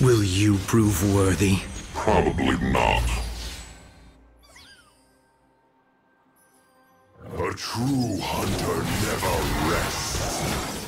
Will you prove worthy? Probably not. A true hunter never rests.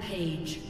Rampage.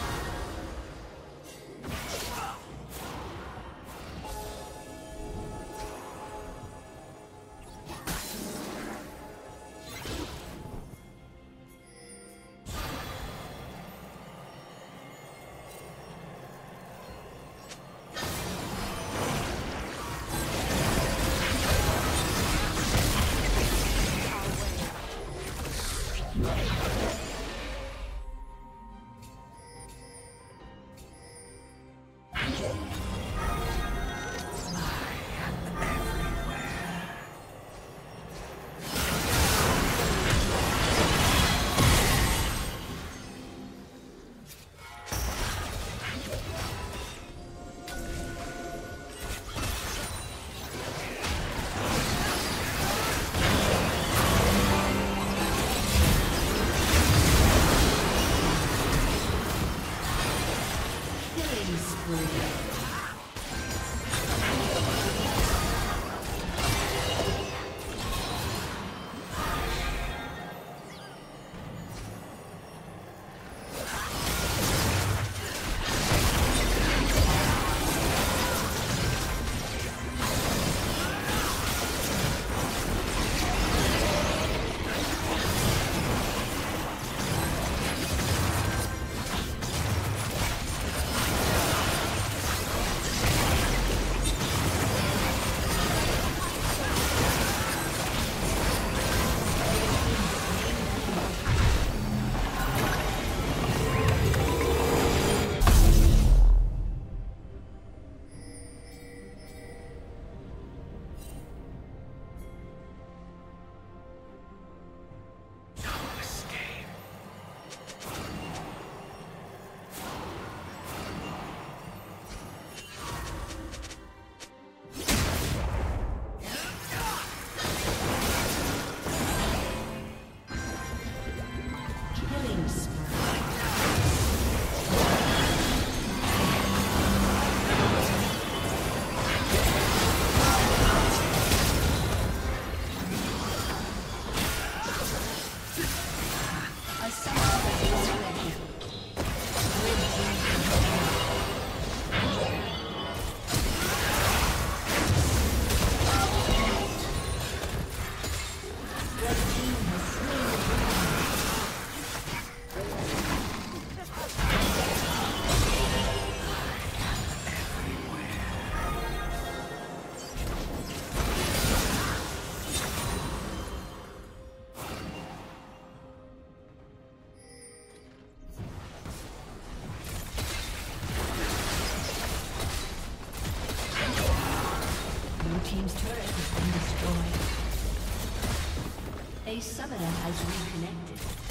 Has reconnected.